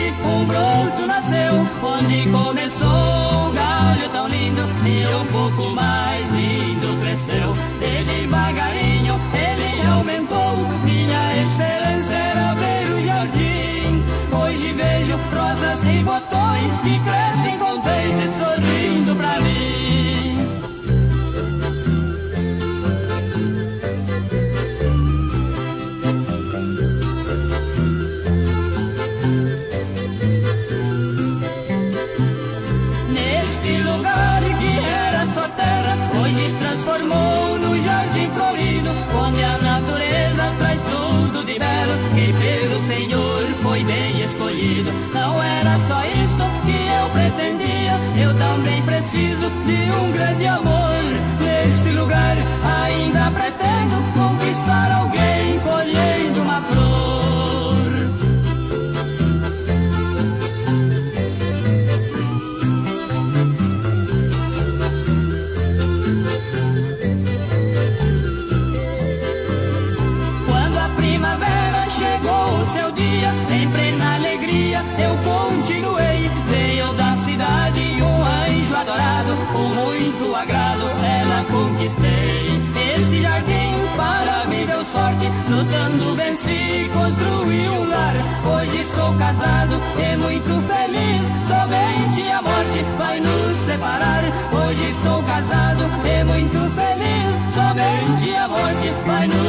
onde um broto nasceu, onde começou um galho tão lindo e um pouco mais lindo cresceu. Ele devagarinho ele aumentou, minha esperança era ver o jardim. Hoje vejo rosas e botões que crescem. Eu continuei. Veio da cidade um anjo adorado, com muito agrado ela conquistei. Esse jardim para mim deu sorte, lutando venci, construí um lar. Hoje sou casado e muito feliz, somente a morte vai nos separar. Hoje sou casado e muito feliz, somente a morte vai nos.